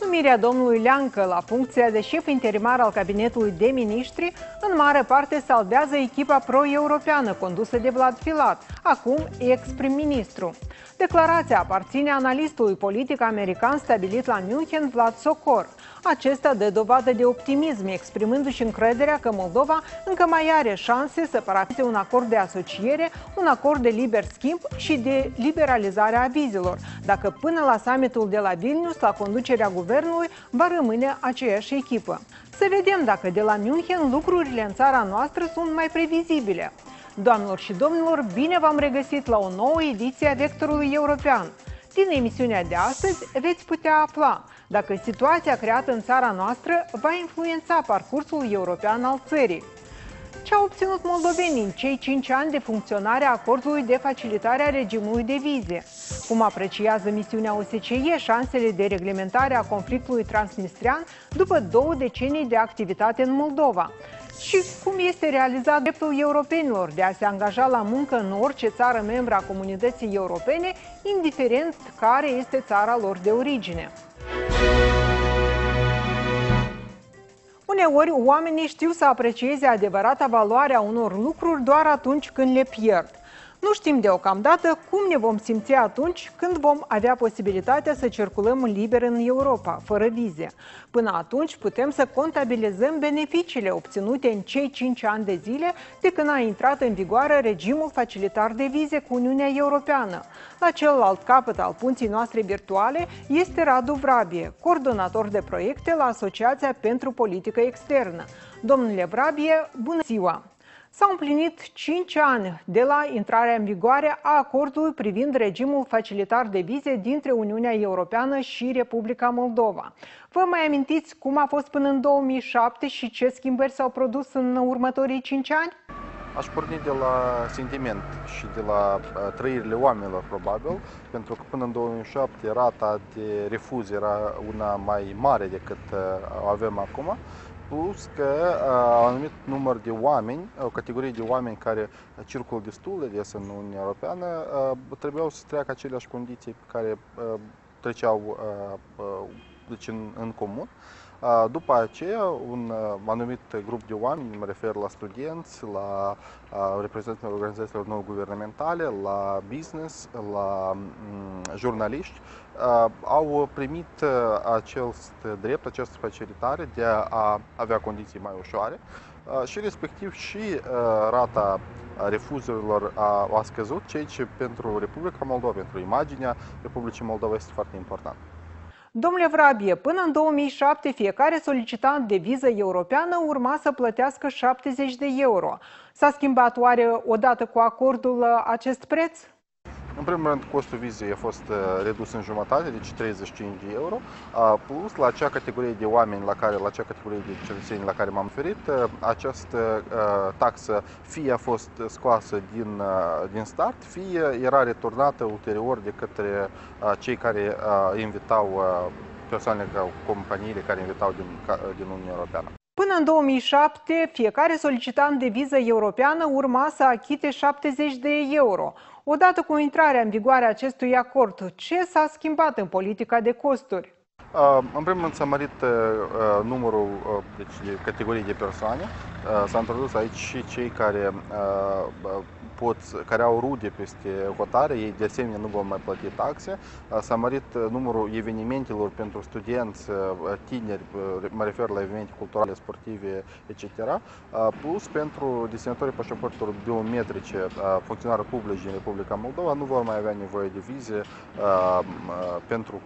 Numirea domnului Leancă la funcția de șef interimar al cabinetului de miniștri în mare parte salvează echipa pro-europeană condusă de Vlad Filat, acum ex-prim-ministru. Declarația aparține analistului politic american stabilit la München, Vlad Socor. Acesta dă dovadă de optimism, exprimându-și încrederea că Moldova încă mai are șanse să parafeze un acord de asociere, un acord de liber schimb și de liberalizare a vizelor, dacă până la summitul de la Vilnius, la conducerea guvernului, va rămâne aceeași echipă. Să vedem dacă de la München lucrurile în țara noastră sunt mai previzibile. Doamnelor și domnilor, bine v-am regăsit la o nouă ediție a Vectorului European. Din emisiunea de astăzi veți putea afla dacă situația creată în țara noastră va influența parcursul european al țării. Ce au obținut moldovenii în cei 5 ani de funcționare a acordului de facilitare a regimului de vize? Cum apreciază misiunea OSCE șansele de reglementare a conflictului transnistrian după două decenii de activitate în Moldova? și cum este realizat dreptul europenilor de a se angaja la muncă în orice țară membra a comunității europene, indiferent care este țara lor de origine. Uneori, oamenii știu să aprecieze adevărata valoare a unor lucruri doar atunci când le pierd. Nu știm deocamdată cum ne vom simți atunci când vom avea posibilitatea să circulăm liber în Europa, fără vize. Până atunci putem să contabilizăm beneficiile obținute în cei 5 ani de zile de când a intrat în vigoare regimul facilitar de vize cu Uniunea Europeană. La celălalt capăt al punții noastre virtuale este Radu Vrabie, coordonator de proiecte la Asociația pentru Politică Externă. Domnule Vrabie, bună ziua! S-au împlinit 5 ani de la intrarea în vigoare a acordului privind regimul facilitar de vize dintre Uniunea Europeană și Republica Moldova. Vă mai amintiți cum a fost până în 2007 și ce schimbări s-au produs în următorii 5 ani? Aș porni de la sentiment și de la uh, trăirile oamenilor, probabil, pentru că până în 2007 rata de refuz era una mai mare decât uh, o avem acum plus că uh, anumit număr de oameni, o categorie de oameni care circulă destul de des în Uniunea Europeană, uh, trebuiau să treacă aceleași condiții pe care uh, treceau uh, uh, deci în, în comun. După aceea, un anumit grup de oameni, mă refer la studenți, la reprezentanții organizațiilor non-guvernamentale, la business, la jurnaliști, au primit acest drept, această facilitare de a avea condiții mai ușoare și respectiv și rata refuzurilor a, a scăzut, ceea ce pentru Republica Moldova, pentru imaginea Republicii Moldova este foarte important. Domnule Vrabie, până în 2007 fiecare solicitant de viză europeană urma să plătească 70 de euro. S-a schimbat oare odată cu acordul acest preț? În primul rând, costul vizei a fost uh, redus în jumătate, deci 35 de euro, plus la acea categorie de oameni, la, care, la acea categorie de cetățeni la care m-am referit, uh, această uh, taxă fie a fost scoasă din, din start, fie era returnată ulterior de către cei care invitau persoanele, companiile care invitau din, din Uniunea Europeană. Până în 2007, fiecare solicitant de viză europeană urma să achite 70 de euro. Odată cu intrarea în vigoare a acestui acord, ce s-a schimbat în politica de costuri? În primul rând s-a mărit uh, numărul uh, deci, de categorii de persoane. Uh, s-a introdus aici și cei care pot, care au rude peste hotare, ei de asemenea nu vor mai plăti taxe. S-a mărit numărul evenimentelor pentru studenți, tineri, mă refer la evenimente culturale, sportive, etc. Plus pentru deținătorii pașaportelor biometrice, funcționari publici din Republica Moldova nu vor mai avea nevoie de vize pentru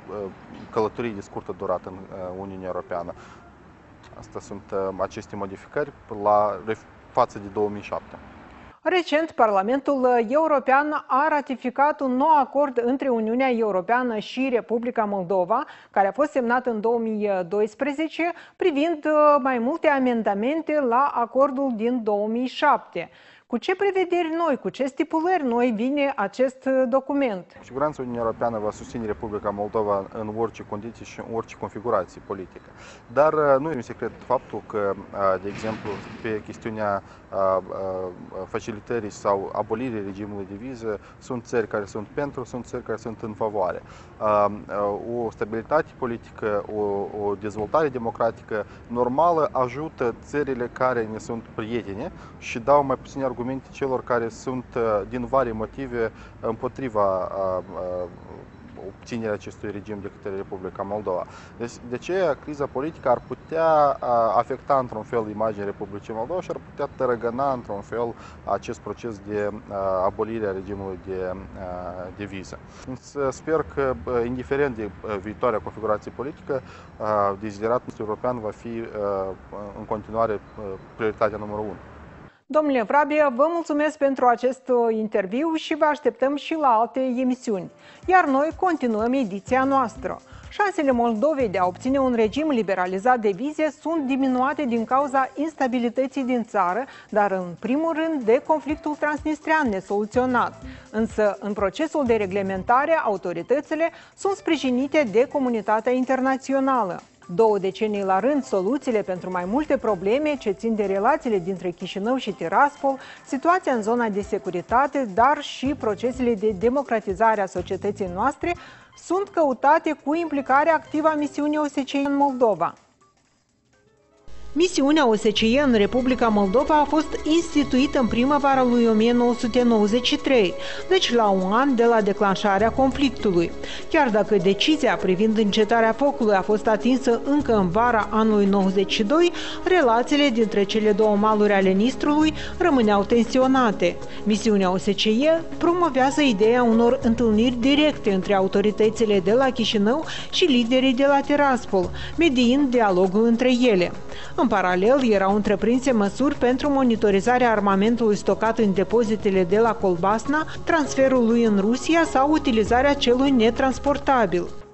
călătorii de scurtă durată în Uniunea Europeană. Asta sunt aceste modificări la față de 2007. Recent, Parlamentul European a ratificat un nou acord între Uniunea Europeană și Republica Moldova, care a fost semnat în 2012, privind uh, mai multe amendamente la acordul din 2007. Cu ce prevederi noi, cu ce stipulări noi vine acest uh, document? Cu siguranță Uniunea Europeană va susține Republica Moldova în orice condiții și în orice configurație politică. Dar uh, nu e un secret faptul că, uh, de exemplu, pe chestiunea facilitării sau abolirii regimului de viză sunt țări care sunt pentru, sunt țări care sunt în favoare. O stabilitate politică, o, o dezvoltare democratică normală ajută țările care ne sunt prietene și dau mai puține argumente celor care sunt din vari motive împotriva obținerea acestui regim de către Republica Moldova. Deci, de ce criza politică ar putea afecta într-un fel imaginea Republicii Moldova și ar putea tărăgăna într-un fel acest proces de abolire a regimului de, de viză. Sper că, indiferent de viitoarea configurație politică, dezideratul european va fi în continuare prioritatea numărul 1. Domnule Vrabie, vă mulțumesc pentru acest uh, interviu și vă așteptăm și la alte emisiuni. Iar noi continuăm ediția noastră. Șansele Moldovei de a obține un regim liberalizat de vize sunt diminuate din cauza instabilității din țară, dar în primul rând de conflictul transnistrian nesoluționat. Însă, în procesul de reglementare, autoritățile sunt sprijinite de comunitatea internațională. Două decenii la rând, soluțiile pentru mai multe probleme ce țin de relațiile dintre Chișinău și Tiraspol, situația în zona de securitate, dar și procesele de democratizare a societății noastre sunt căutate cu implicarea activă a misiunii OSCE în Moldova. Misiunea OSCE în Republica Moldova a fost instituită în primăvara lui 1993, deci la un an de la declanșarea conflictului. Chiar dacă decizia privind încetarea focului a fost atinsă încă în vara anului 92, relațiile dintre cele două maluri ale Nistrului rămâneau tensionate. Misiunea OSCE promovează ideea unor întâlniri directe între autoritățile de la Chișinău și liderii de la Tiraspol, mediind dialogul între ele. În în paralel, erau întreprinse măsuri pentru monitorizarea armamentului stocat în depozitele de la Colbasna, transferul lui în Rusia sau utilizarea celui netransportabil.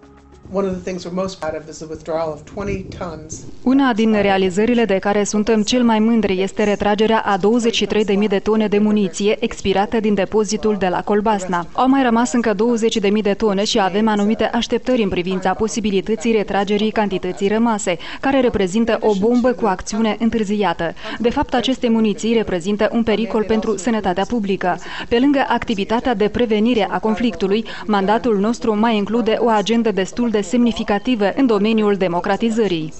Una din realizările de care suntem cel mai mândri este retragerea a 23.000 de tone de muniție expirată din depozitul de la Colbasna. Au mai rămas încă 20.000 de tone și avem anumite așteptări în privința posibilității retragerii cantității rămase, care reprezintă o bombă cu acțiune întârziată. De fapt, aceste muniții reprezintă un pericol pentru sănătatea publică. Pe lângă activitatea de prevenire a conflictului, mandatul nostru mai include o agendă destul de semnificative în domeniul democratizării.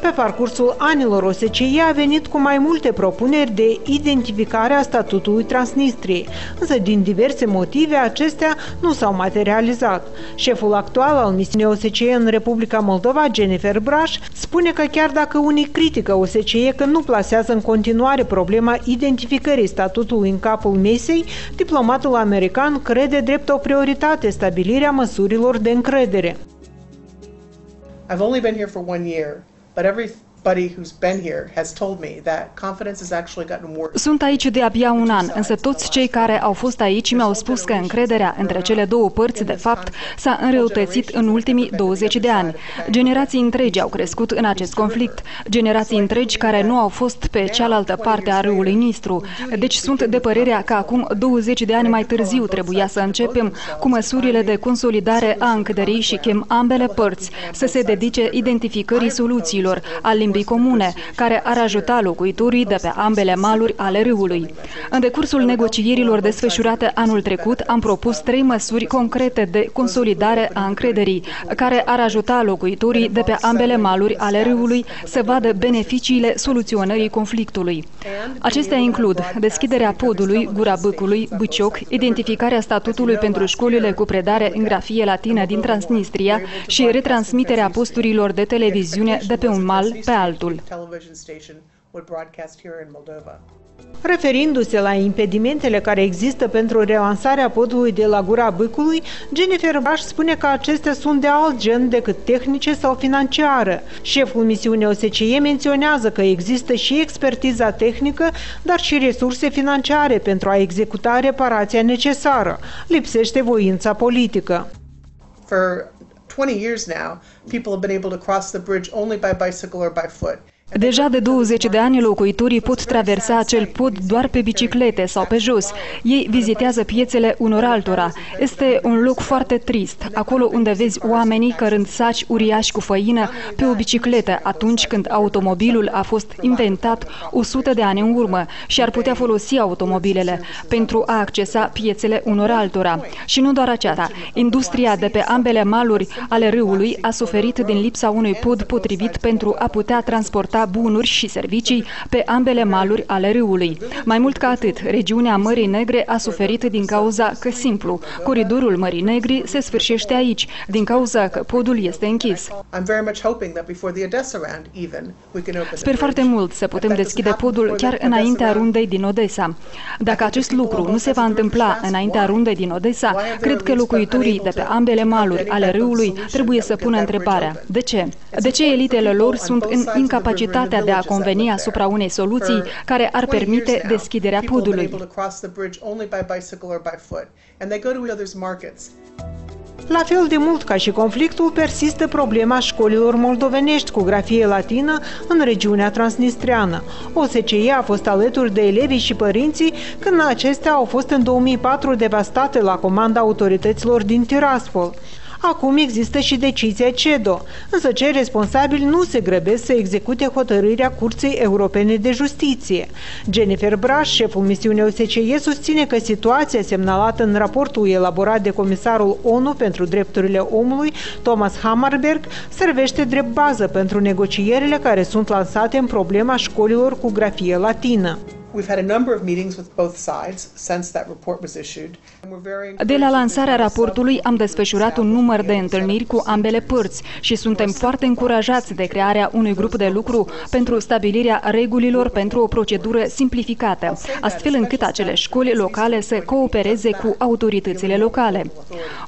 Pe parcursul anilor, OSCE a venit cu mai multe propuneri de identificare a statutului Transnistriei, însă din diverse motive acestea nu s-au materializat. Șeful actual al misiunii OSCE în Republica Moldova, Jennifer Braș, spune că chiar dacă unii critică OSCE că nu plasează în continuare problema identificării statutului în capul mesei, diplomatul american crede drept o prioritate stabilirea măsurilor de încredere. I've only been here for one year, but every Sunt aici de abia un an, însă toți cei care au fost aici mi-au spus că încrederea între cele două părți, de fapt, s-a înrăutățit în ultimii 20 de ani. Generații întregi au crescut în acest conflict, generații întregi care nu au fost pe cealaltă parte a râului Nistru. Deci sunt de părerea că acum 20 de ani mai târziu trebuia să începem cu măsurile de consolidare a încrederii și chem ambele părți să se dedice identificării soluțiilor, al limbii limbii comune, care ar ajuta locuitorii de pe ambele maluri ale râului. În decursul negocierilor desfășurate anul trecut, am propus trei măsuri concrete de consolidare a încrederii, care ar ajuta locuitorii de pe ambele maluri ale râului să vadă beneficiile soluționării conflictului. Acestea includ deschiderea podului, gura bâcului, Băcioc, identificarea statutului pentru școlile cu predare în grafie latină din Transnistria și retransmiterea posturilor de televiziune de pe un mal pe altul. Referindu-se la impedimentele care există pentru relansarea podului de la Gura Bâcului, Jennifer Baș spune că acestea sunt de alt gen decât tehnice sau financiară. Șeful misiunii OSCE menționează că există și expertiza tehnică, dar și resurse financiare pentru a executa reparația necesară. Lipsește voința politică. For 20 years now, people have been able to cross the bridge only by bicycle or by foot. Deja de 20 de ani locuitorii pot traversa acel pod doar pe biciclete sau pe jos. Ei vizitează piețele unor altora. Este un loc foarte trist, acolo unde vezi oamenii cărând saci uriași cu făină pe o bicicletă atunci când automobilul a fost inventat 100 de ani în urmă și ar putea folosi automobilele pentru a accesa piețele unor altora. Și nu doar aceasta, industria de pe ambele maluri ale râului a suferit din lipsa unui pod potrivit pentru a putea transporta transporta bunuri și servicii pe ambele maluri ale râului. Mai mult ca atât, regiunea Mării Negre a suferit din cauza că simplu, coridorul Mării Negri se sfârșește aici, din cauza că podul este închis. Sper foarte mult să putem deschide podul chiar înaintea rundei din Odessa. Dacă acest lucru nu se va întâmpla înaintea rundei din Odessa, cred că locuitorii de pe ambele maluri ale râului trebuie să pună întrebarea. De ce? De ce elitele lor sunt în incapacitate capacitatea de a conveni asupra unei soluții care ar permite deschiderea podului. La fel de mult ca și conflictul, persistă problema școlilor moldovenești cu grafie latină în regiunea transnistreană. OSCE a fost alături de elevii și părinții când acestea au fost în 2004 devastate la comanda autorităților din Tiraspol. Acum există și decizia CEDO, însă cei responsabili nu se grăbesc să execute hotărârea Curții Europene de Justiție. Jennifer Braș, șeful misiunii OSCE, susține că situația semnalată în raportul elaborat de Comisarul ONU pentru Drepturile Omului, Thomas Hammarberg, servește drept bază pentru negocierile care sunt lansate în problema școlilor cu grafie latină. De la lansarea raportului am desfășurat un număr de întâlniri cu ambele părți și suntem foarte încurajați de crearea unui grup de lucru pentru stabilirea regulilor pentru o procedură simplificată, astfel încât acele școli locale să coopereze cu autoritățile locale.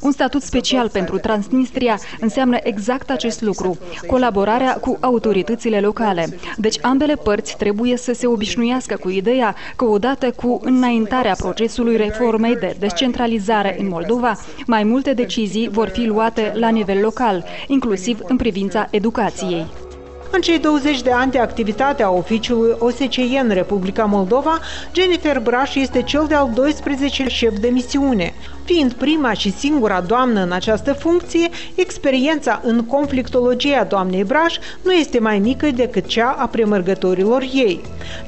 Un statut special pentru Transnistria înseamnă exact acest lucru, colaborarea cu autoritățile locale. Deci ambele părți trebuie să se obișnuiască cu ideea ideea că odată cu înaintarea procesului reformei de descentralizare în Moldova, mai multe decizii vor fi luate la nivel local, inclusiv în privința educației. În cei 20 de ani de activitate a oficiului OSCE în Republica Moldova, Jennifer Braș este cel de-al 12 șef de misiune. Fiind prima și singura doamnă în această funcție, experiența în conflictologia doamnei Braș nu este mai mică decât cea a premergătorilor ei.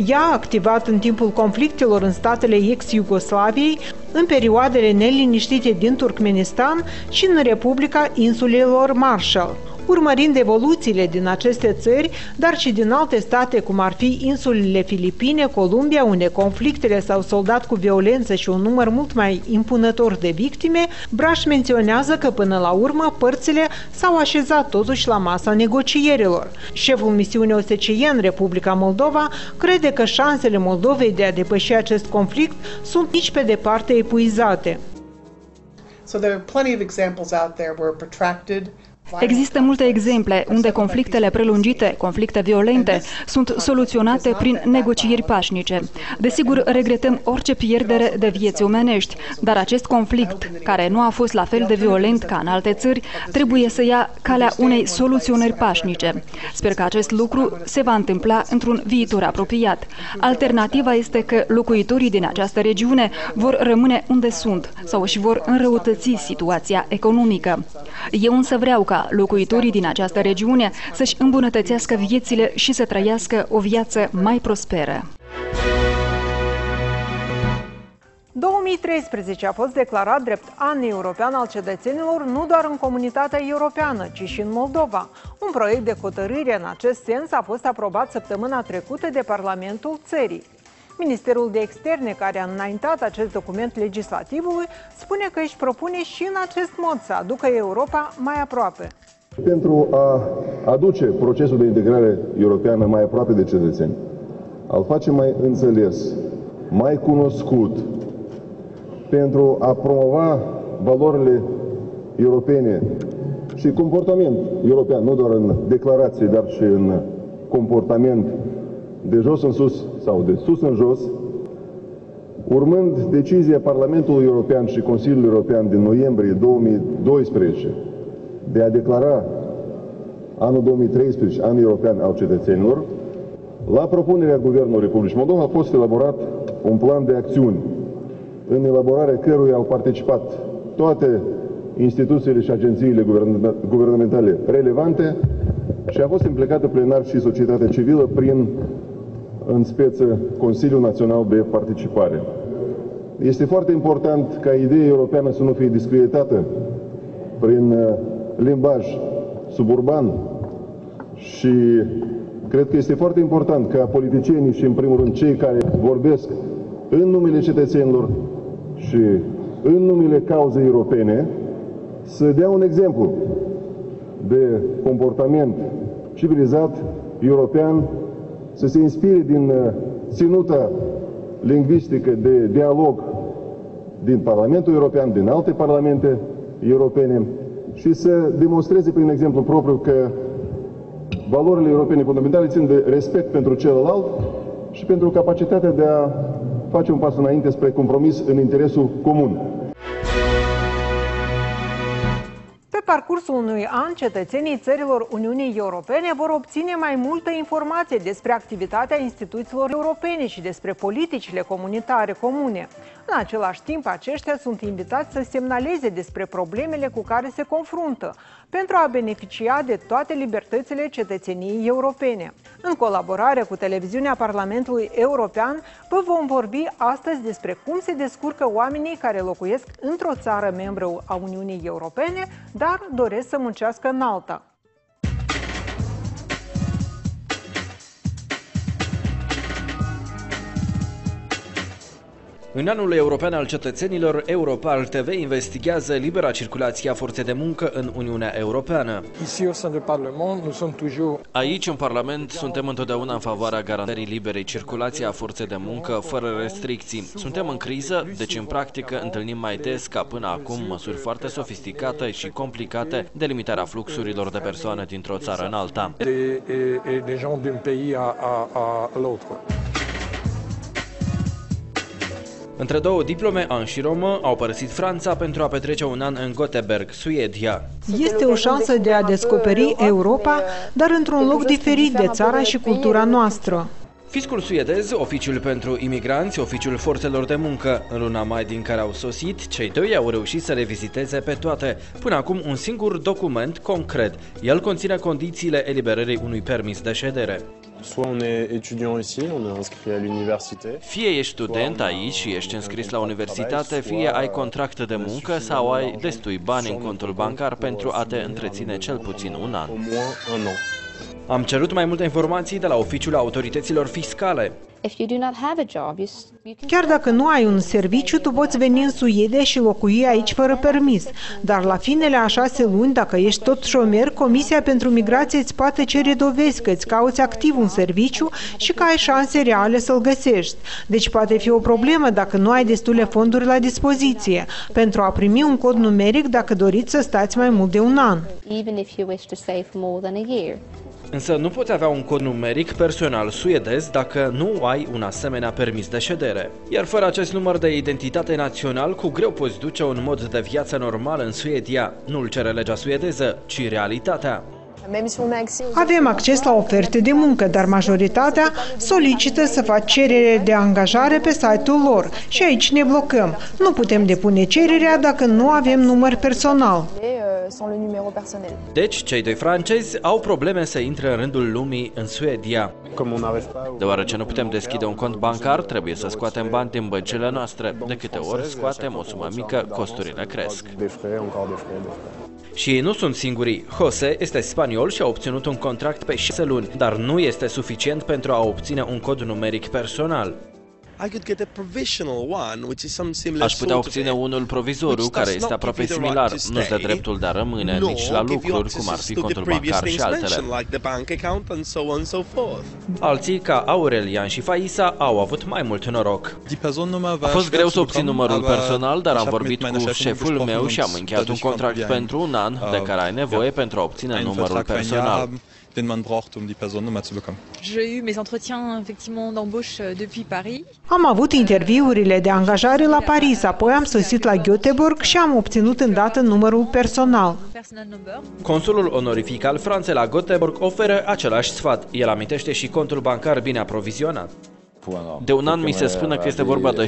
Ea a activat în timpul conflictelor în statele ex-Iugoslaviei, în perioadele neliniștite din Turkmenistan și în Republica Insulelor Marshall urmărind evoluțiile din aceste țări, dar și din alte state, cum ar fi insulele Filipine, Columbia, unde conflictele s-au soldat cu violență și un număr mult mai impunător de victime, Braș menționează că până la urmă părțile s-au așezat totuși la masa negocierilor. Șeful misiunii OSCE în Republica Moldova crede că șansele Moldovei de a depăși acest conflict sunt nici pe departe epuizate. So there are plenty of examples out there where protracted Există multe exemple unde conflictele prelungite, conflicte violente, sunt soluționate prin negocieri pașnice. Desigur, regretăm orice pierdere de vieți omenești, dar acest conflict, care nu a fost la fel de violent ca în alte țări, trebuie să ia calea unei soluționări pașnice. Sper că acest lucru se va întâmpla într-un viitor apropiat. Alternativa este că locuitorii din această regiune vor rămâne unde sunt sau își vor înrăutăți situația economică. Eu însă vreau ca locuitorii din această regiune să-și îmbunătățească viețile și să trăiască o viață mai prosperă. 2013 a fost declarat drept an european al cetățenilor nu doar în comunitatea europeană, ci și în Moldova. Un proiect de hotărâre în acest sens a fost aprobat săptămâna trecută de Parlamentul țării. Ministerul de Externe, care a înaintat acest document legislativului, spune că își propune și în acest mod să aducă Europa mai aproape. Pentru a aduce procesul de integrare europeană mai aproape de cetățeni, al face mai înțeles, mai cunoscut, pentru a promova valorile europene și comportament european, nu doar în declarații, dar și în comportament de jos în sus sau de sus în jos, urmând decizia Parlamentului European și Consiliului European din noiembrie 2012 de a declara anul 2013 anul european al cetățenilor, La propunerea Guvernului Republicii Moldova a fost elaborat un plan de acțiuni, în elaborarea căruia au participat toate instituțiile și agențiile guvernamentale relevante și a fost implicată plenar și societatea civilă prin, în speță, Consiliul Național de Participare. Este foarte important ca ideea europeană să nu fie discreditată prin uh, limbaj suburban și cred că este foarte important ca politicienii și, în primul rând, cei care vorbesc în numele cetățenilor și în numele cauzei europene să dea un exemplu de comportament civilizat, european, să se inspire din uh, ținuta lingvistică de dialog din Parlamentul European, din alte parlamente europene și să demonstreze prin exemplu propriu că valorile europene fundamentale țin de respect pentru celălalt și pentru capacitatea de a face un pas înainte spre compromis în interesul comun. Parcursul unui an, cetățenii țărilor Uniunii Europene vor obține mai multă informație despre activitatea instituțiilor europene și despre politicile comunitare comune. În același timp, aceștia sunt invitați să semnaleze despre problemele cu care se confruntă, pentru a beneficia de toate libertățile cetățeniei europene. În colaborare cu televiziunea Parlamentului European, vă vom vorbi astăzi despre cum se descurcă oamenii care locuiesc într-o țară membră a Uniunii Europene, dar doresc să muncească în alta. În anul european al cetățenilor, Europal TV investigează libera circulație a forței de muncă în Uniunea Europeană. Aici, în Parlament, suntem întotdeauna în favoarea garantării liberei circulații a forței de muncă fără restricții. Suntem în criză, deci în practică întâlnim mai des ca până acum măsuri foarte sofisticate și complicate de limitarea fluxurilor de persoane dintr-o țară în alta. De, de, de gens Între două diplome, An și Romă au părăsit Franța pentru a petrece un an în Göteborg, Suedia. Este o șansă de a descoperi Europa, dar într-un loc diferit de țara și cultura noastră. Fiscul suedez, oficiul pentru imigranți, oficiul forțelor de muncă. În luna mai din care au sosit, cei doi au reușit să le viziteze pe toate. Până acum un singur document concret. El conține condițiile eliberării unui permis de ședere. Soit on est étudiant ici, on est inscrit à l'université. Fie ești student aici și ești înscris la universitate, fie ai contract de muncă sau ai destui bani în contul bancar pentru a te întreține cel puțin un an. Am cerut mai multe informații de la oficiul autorităților fiscale. Chiar dacă nu ai un serviciu, tu poți veni în Suedia și locui aici fără permis. Dar la finele a șase luni, dacă ești tot șomer, Comisia pentru Migrație îți poate cere dovezi că îți cauți activ un serviciu și că ai șanse reale să-l găsești. Deci poate fi o problemă dacă nu ai destule fonduri la dispoziție pentru a primi un cod numeric dacă doriți să stați mai mult de un an. Însă nu poți avea un cod numeric personal suedez dacă nu ai un asemenea permis de ședere. Iar fără acest număr de identitate național, cu greu poți duce un mod de viață normal în Suedia. Nu-l cere legea suedeză, ci realitatea. Avem acces la oferte de muncă, dar majoritatea solicită să faci cerere de angajare pe site-ul lor și aici ne blocăm. Nu putem depune cererea dacă nu avem număr personal. Deci, cei doi francezi au probleme să intre în rândul lumii în Suedia. Deoarece nu putem deschide un cont bancar, trebuie să scoatem bani din băncile noastre. De câte ori scoatem o sumă mică, costurile cresc. Și ei nu sunt singurii. Jose este spaniol și a obținut un contract pe 6 luni, dar nu este suficient pentru a obține un cod numeric personal. Aș putea obține unul provizoriu care este aproape similar, nu de dreptul de a rămâne nici la lucruri, cum ar fi contul bancar și altele. Alții, ca Aurelian și Faisa, au avut mai mult noroc. A fost greu să obțin numărul personal, dar am vorbit cu șeful meu și am încheiat un contract pentru un an de care ai nevoie pentru a obține numărul personal. Den man braucht, um die Person Nummer zu bekommen. J'ai eu mes entretiens effectivement d'embauche euh, depuis Paris. Am avut interviurile de angajare la Paris, apoi am sosit la Göteborg și am obținut îndată numărul personal. Personal number. Consulul onorific al Franței la Göteborg oferă același sfat. El amintește și contul bancar bine aprovizionat. De un an mi se spune că este vorba de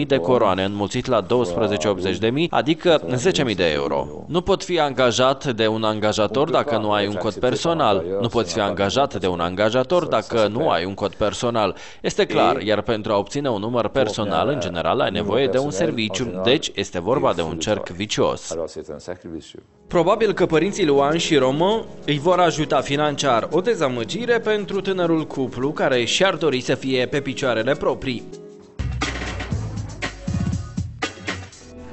7.000 de coroane înmulțit la 12,80.000, adică 10.000 de euro. Nu pot fi angajat de un angajator dacă nu ai un cod personal. Nu poți fi angajat de un angajator dacă nu ai un cod personal. Este clar, iar pentru a obține un număr personal, în general, ai nevoie de un serviciu, deci este vorba de un cerc vicios. Probabil că părinții Luan și Romă îi vor ajuta financiar o dezamăgire pentru tânărul cuplu care și-ar dori să fie pe picioarele proprii.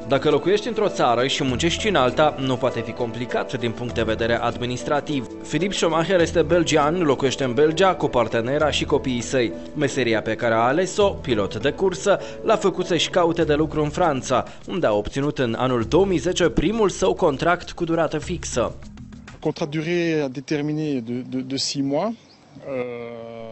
Dacă locuiești într-o țară și muncești în alta, nu poate fi complicat din punct de vedere administrativ. Filip Schumacher este belgian, locuiește în Belgia cu partenera și copiii săi. Meseria pe care a ales-o, pilot de cursă, l-a făcut să-și caute de lucru în Franța, unde a obținut în anul 2010 primul său contract cu durată fixă. Contrat durée déterminée de, de, de 6 mois.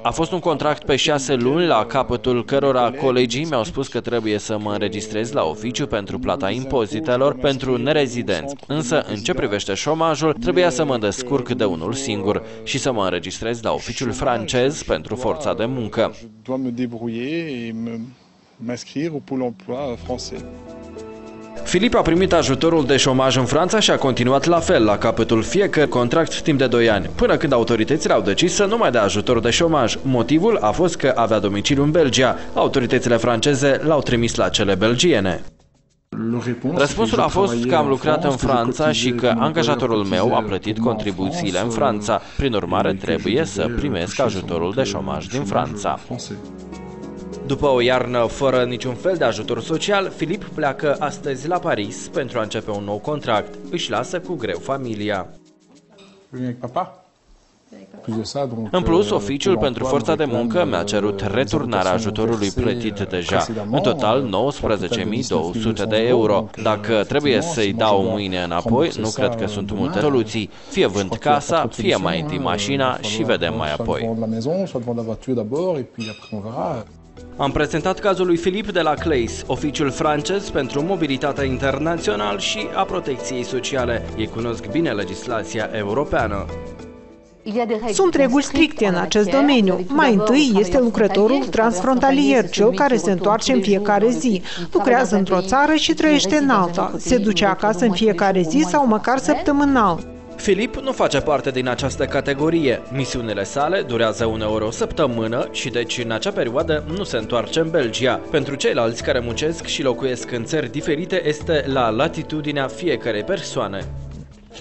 A fost un contract pe șase luni, la capătul cărora colegii mi-au spus că trebuie să mă înregistrez la oficiu pentru plata impozitelor pentru nerezidenți. Însă, în ce privește șomajul, trebuia să mă descurc de unul singur și să mă înregistrez la oficiul francez pentru forța de muncă. Je dois me débrouiller et me- m'inscrire au Pôle emploi français. Filip a primit ajutorul de șomaj în Franța și a continuat la fel la capătul fiecare contract timp de 2 ani, până când autoritățile au decis să nu mai dea ajutor de șomaj. Motivul a fost că avea domiciliu în Belgia. Autoritățile franceze l-au trimis la cele belgiene. Răspunsul a fost că am lucrat în Franța și că angajatorul meu a plătit contribuțiile în Franța. Prin urmare, trebuie să primesc ajutorul de șomaj din Franța. După o iarnă fără niciun fel de ajutor social, Filip pleacă astăzi la Paris pentru a începe un nou contract. Își lasă cu greu familia. În plus, oficiul pentru forța de muncă mi-a cerut returnarea ajutorului plătit deja, în total 19.200 de euro. Dacă trebuie să-i dau mâine înapoi, nu cred că sunt multe soluții. Fie vând casa, fie mai întâi mașina și vedem mai apoi. Am prezentat cazul lui Filip de la Clays, oficiul francez pentru mobilitatea internațional și a protecției sociale. Ei cunosc bine legislația europeană. Sunt reguli stricte în acest domeniu. Mai întâi este lucrătorul transfrontalier, cel care se întoarce în fiecare zi, lucrează într-o țară și trăiește în alta, se duce acasă în fiecare zi sau măcar săptămânal. Filip nu face parte din această categorie. Misiunile sale durează uneori o săptămână și deci în acea perioadă nu se întoarce în Belgia. Pentru ceilalți care muncesc și locuiesc în țări diferite este la latitudinea fiecarei persoane.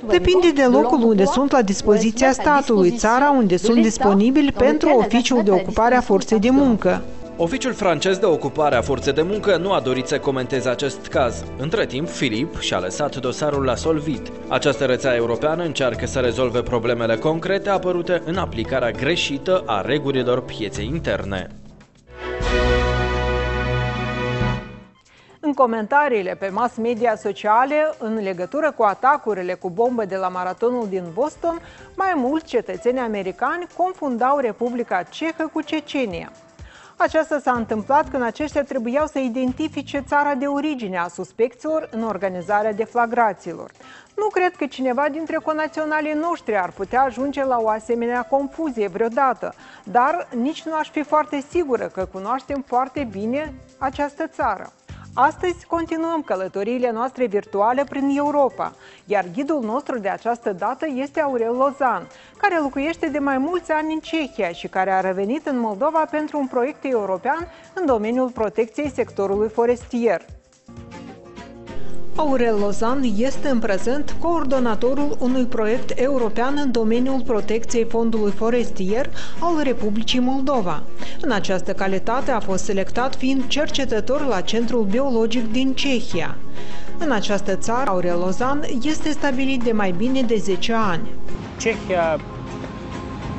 Depinde de locul unde sunt la dispoziția statului, țara unde sunt disponibili pentru oficiul de ocupare a forței de muncă. Oficiul francez de ocupare a forței de muncă nu a dorit să comenteze acest caz. Între timp, Filip și-a lăsat dosarul la solvit. Această rețea europeană încearcă să rezolve problemele concrete apărute în aplicarea greșită a regulilor pieței interne. În comentariile pe mass media sociale în legătură cu atacurile cu bombă de la maratonul din Boston, mai mulți cetățeni americani confundau Republica Cehă cu Cecenia. Aceasta s-a întâmplat când aceștia trebuiau să identifice țara de origine a suspecților în organizarea deflagrațiilor. Nu cred că cineva dintre conaționalii noștri ar putea ajunge la o asemenea confuzie vreodată, dar nici nu aș fi foarte sigură că cunoaștem foarte bine această țară. Astăzi continuăm călătoriile noastre virtuale prin Europa, iar ghidul nostru de această dată este Aurel Lozan, care locuiește de mai mulți ani în Cehia și care a revenit în Moldova pentru un proiect european în domeniul protecției sectorului forestier. Aurel Lozan este în prezent coordonatorul unui proiect european în domeniul protecției fondului forestier al Republicii Moldova. În această calitate a fost selectat fiind cercetător la Centrul Biologic din Cehia. În această țară, Aurel Lozan este stabilit de mai bine de 10 ani. Cehia,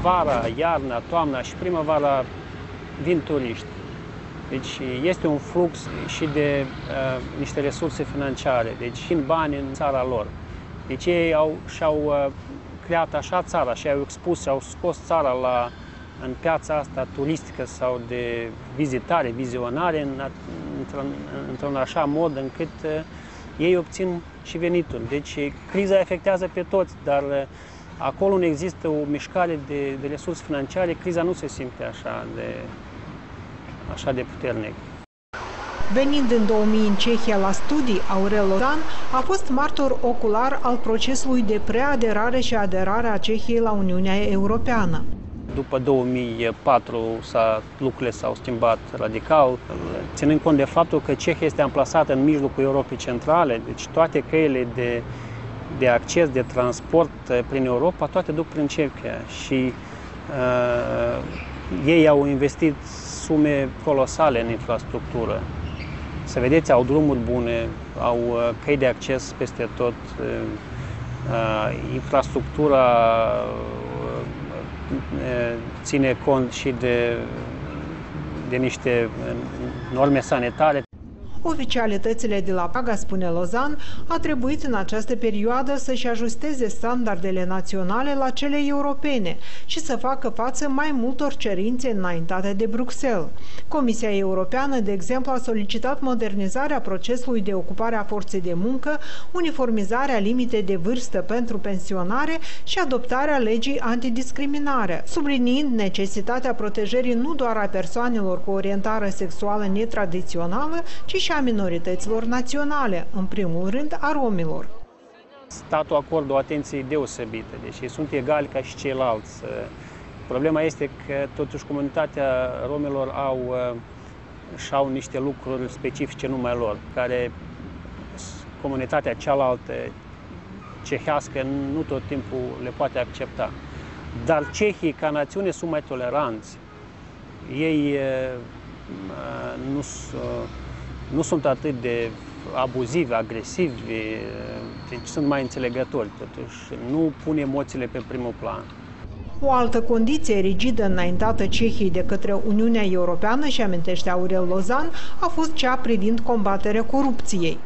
vara, iarna, toamna și primăvara vin turiști. Deci este un flux și de uh, niște resurse financiare, deci și în bani în țara lor. Deci ei au, și-au uh, creat așa țara și au expus, au scos țara la, în piața asta turistică sau de vizitare, vizionare, în, într-un, într-un așa mod încât uh, ei obțin și venituri. Deci criza afectează pe toți, dar uh, acolo unde există o mișcare de, de resurse financiare, criza nu se simte așa de, așa de puternic. Venind în 2000 în Cehia la studii, Aurel Lozan a fost martor ocular al procesului de preaderare și aderare a Cehiei la Uniunea Europeană. După 2004 s-a, lucrurile s-au schimbat radical, ținând cont de faptul că Cehia este amplasată în mijlocul Europei Centrale, deci toate căile de, de acces, de transport prin Europa, toate duc prin Cehia și uh, ei au investit sume colosale în infrastructură. Să vedeți, au drumuri bune, au uh, căi de acces peste tot, uh, uh, infrastructura ține cont și de, de niște norme sanitare. Oficialitățile de la Paga, spune Lozan, a trebuit în această perioadă să-și ajusteze standardele naționale la cele europene și să facă față mai multor cerințe înaintate de Bruxelles. Comisia Europeană, de exemplu, a solicitat modernizarea procesului de ocupare a forței de muncă, uniformizarea limitei de vârstă pentru pensionare și adoptarea legii antidiscriminare, subliniind necesitatea protejării nu doar a persoanelor cu orientare sexuală netradițională, ci și a minorităților naționale, în primul rând a romilor. Statul acordă o atenție deosebită, deci ei sunt egali ca și ceilalți. Problema este că totuși comunitatea romilor au și au niște lucruri specifice numai lor, care comunitatea cealaltă cehească nu tot timpul le poate accepta. Dar cehii, ca națiune, sunt mai toleranți. Ei nu sunt nu sunt atât de abuzivi, agresivi, deci sunt mai înțelegători totuși. Nu pun emoțiile pe primul plan. O altă condiție rigidă înaintată Cehiei de către Uniunea Europeană, și amintește Aurel Lozan, a fost cea privind combaterea corupției.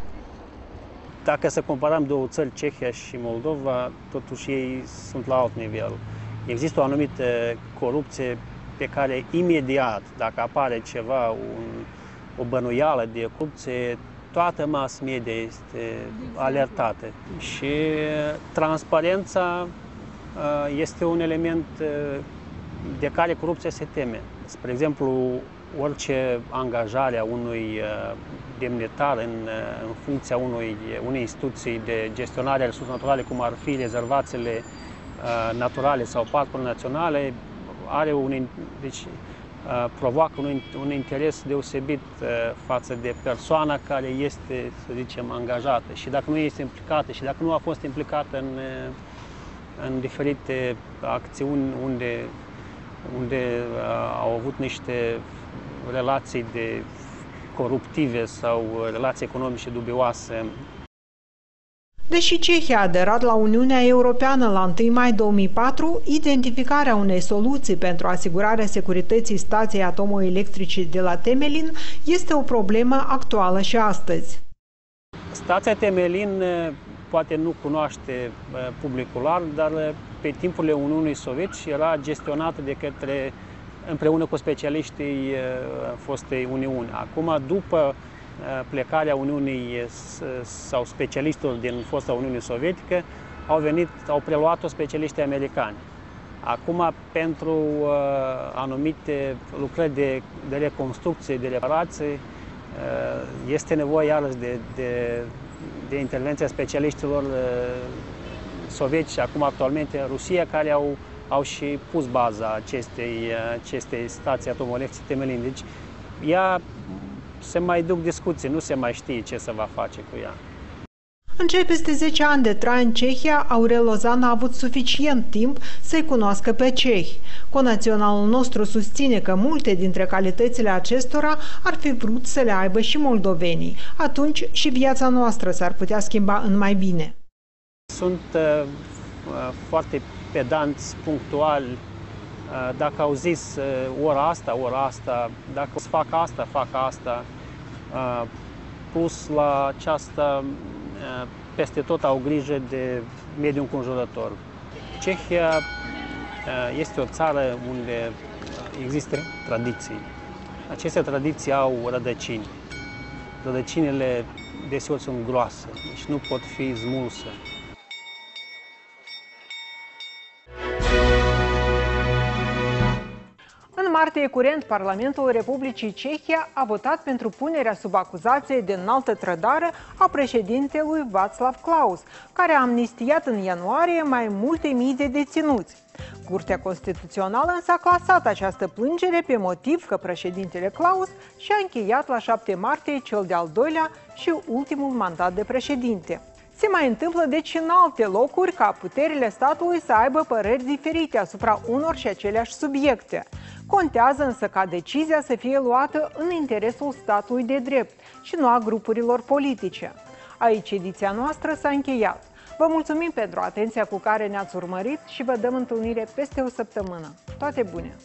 Dacă să comparăm două țări, Cehia și Moldova, totuși ei sunt la alt nivel. Există o anumită corupție pe care imediat, dacă apare ceva, un, o bănuială de corupție, toată mass media este alertată. Și transparența uh, este un element uh, de care corupția se teme. Spre exemplu, orice angajare a unui uh, demnitar în, în funcția unui, unei instituții de gestionare a resurselor naturale, cum ar fi rezervațiile naturale sau parcuri naționale, are un, deci, Uh, provoacă un, un interes deosebit uh, față de persoana care este, să zicem, angajată. Și dacă nu este implicată și dacă nu a fost implicată în, uh, în diferite acțiuni unde, unde au avut niște relații de coruptive sau relații economice dubioase, Deși Cehia a aderat la Uniunea Europeană la 1 mai 2004, identificarea unei soluții pentru asigurarea securității stației atomoelectrice de la Temelin este o problemă actuală și astăzi. Stația Temelin eh, poate nu cunoaște eh, publicul larg, dar eh, pe timpurile Uniunii Sovietice era gestionată de către, împreună cu specialiștii fostei Uniuni. Acum, după Uh, plecarea Uniunii sau specialistul din fosta Uniune Sovietică, au venit, au preluat-o specialiștii americani. Acum, pentru uh, anumite lucrări de, de reconstrucție, de reparație, uh, este nevoie iarăși de, de, de intervenția specialiștilor uh, sovietici, acum actualmente în Rusia, care au, au și pus baza acestei, uh, acestei stații atomoelectrice temelin. Deci, ea se mai duc discuții, nu se mai știe ce se va face cu ea. În cei peste 10 ani de trai în Cehia, Aurel Lozan a avut suficient timp să-i cunoască pe cehi. Conaționalul nostru susține că multe dintre calitățile acestora ar fi vrut să le aibă și moldovenii. Atunci și viața noastră s-ar putea schimba în mai bine. Sunt uh, uh foarte pedanți, punctuali, Uh, dacă au zis uh, ora asta, ora asta, dacă o să fac asta, fac asta, uh, plus la aceasta peste tot au grijă de mediul înconjurător. Cehia uh, este o țară unde există tradiții. Aceste tradiții au rădăcini. Rădăcinile deseori sunt groase, deci nu pot fi smulse. Martie curent, Parlamentul Republicii Cehia a votat pentru punerea sub acuzație de înaltă trădare a președintelui Václav Klaus, care a amnistiat în ianuarie mai multe mii de deținuți. Curtea Constituțională însă a clasat această plângere pe motiv că președintele Klaus și-a încheiat la 7 martie cel de-al doilea și ultimul mandat de președinte. Se mai întâmplă deci în alte locuri ca puterile statului să aibă păreri diferite asupra unor și aceleași subiecte. Contează însă ca decizia să fie luată în interesul statului de drept și nu a grupurilor politice. Aici ediția noastră s-a încheiat. Vă mulțumim pentru atenția cu care ne-ați urmărit și vă dăm întâlnire peste o săptămână. Toate bune!